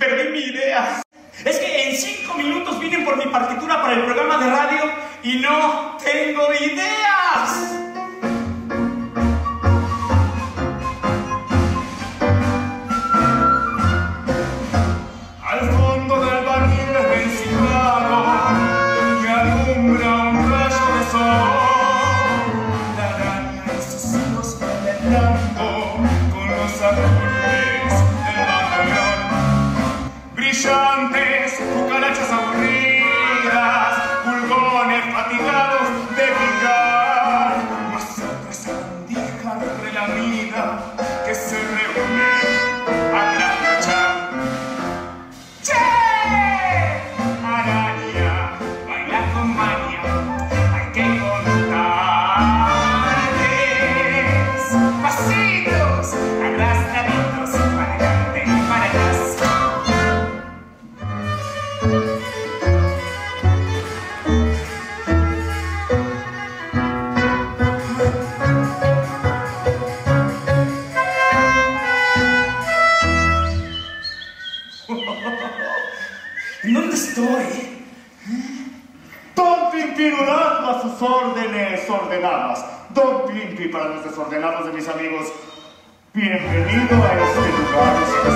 Perdí mi idea. Es que en cinco minutos vienen por mi partitura para el programa de radio y no tengo ideas. Now, desordenadas. Don Pimpy para los desordenados de mis amigos. Bienvenido a este lugar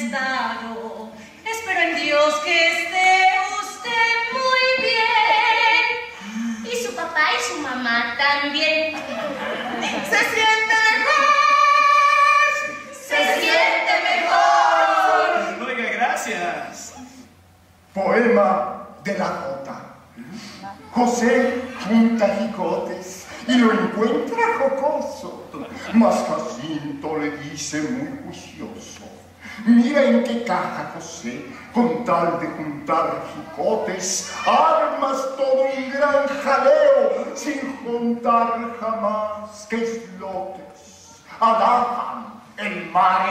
Espero en Dios que esté usted muy bien. Y su papá y su mamá también. Se siente mejor. Se, siente mejor. Oiga, gracias. Poema de la Jota. José junta gigotes y lo encuentra jocoso. Mas Jacinto le dice muy juicioso. Mira en qué caja José, con tal de juntar jicotes, armas todo un gran jaleo, sin juntar jamás que islotes. Alaban el mar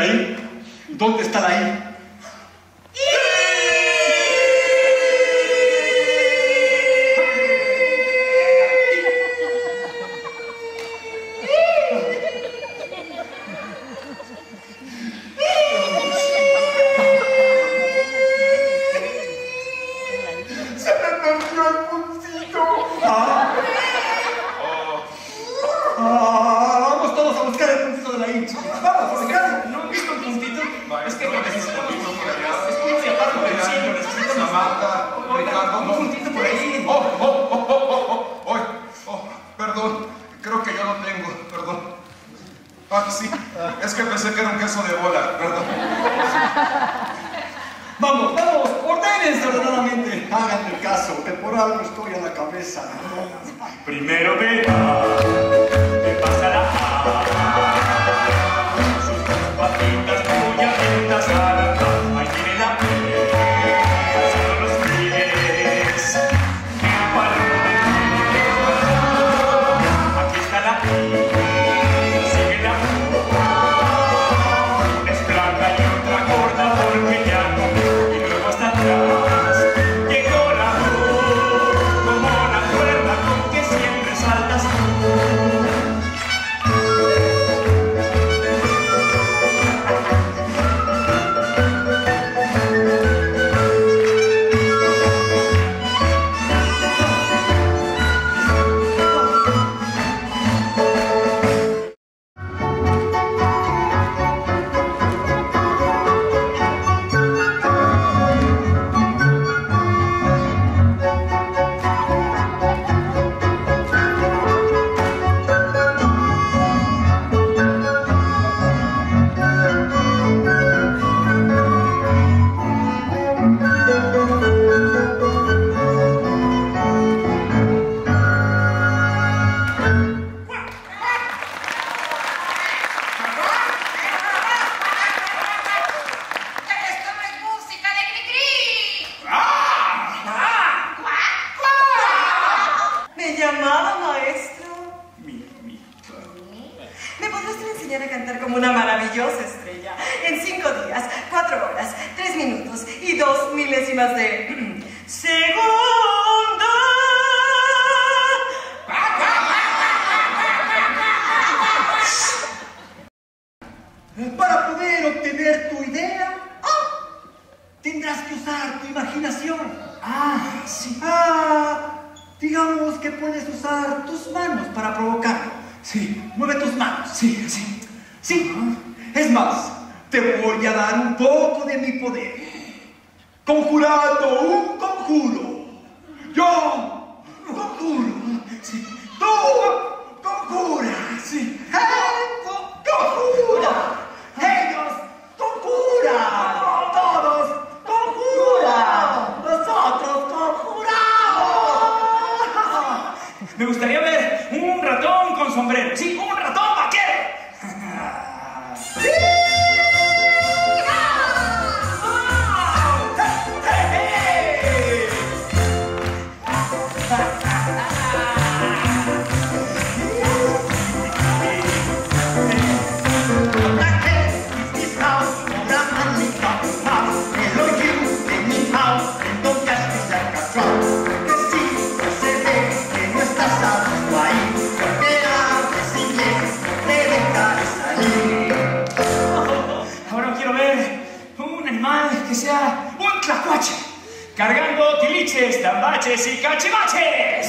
ahí? ¿Dónde está la es que pensé que era un queso de bola, perdón. vamos, vamos, ordenense ordenadamente, hagan el caso, que por algo estoy a la cabeza. Primero de... Sí. Mueve tus manos. Sí, sí. Sí. Es más, te voy a dar un poco de mi poder. Conjurando un Miches, tambaches y cachivaches.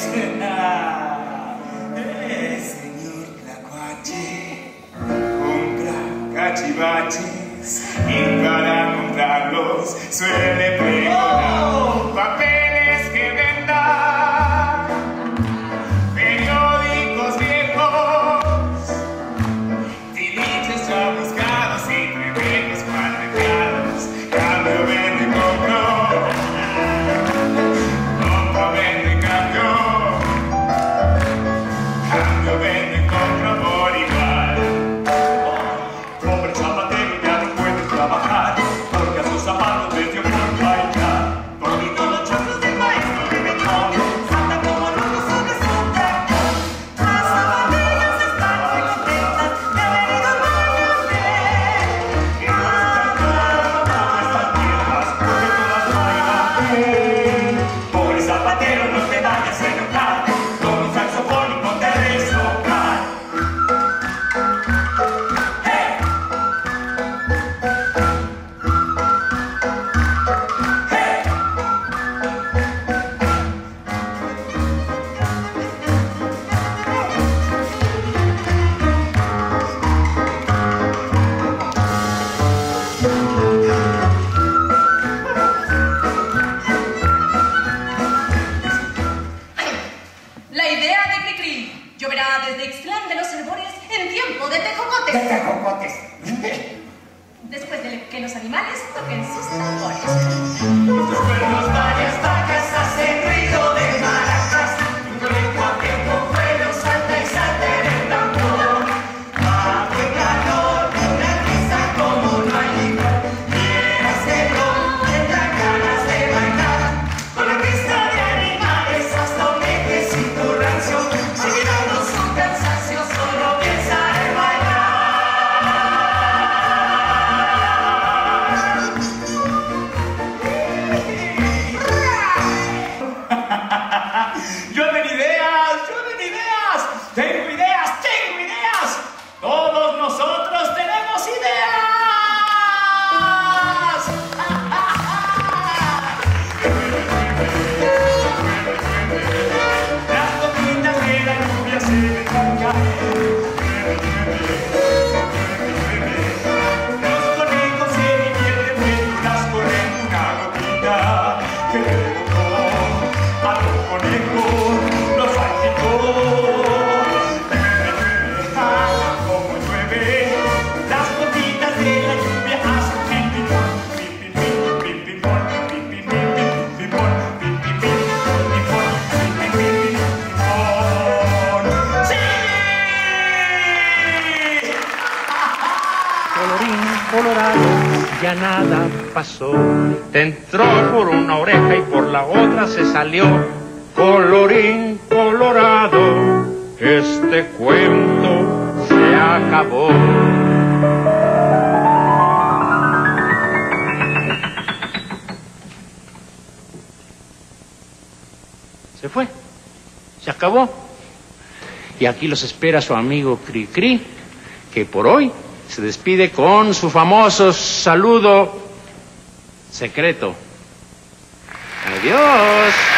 señor Tlacuache, compra cachivaches y para comprarlos suele pregonar. Oh. Colorín colorado, ya nada pasó. Te entró por una oreja y por la otra se salió. Colorín colorado, este cuento se acabó. Se fue, se acabó. Y aquí los espera su amigo Cri Cri, que por hoy se despide con su famoso saludo secreto. Adiós.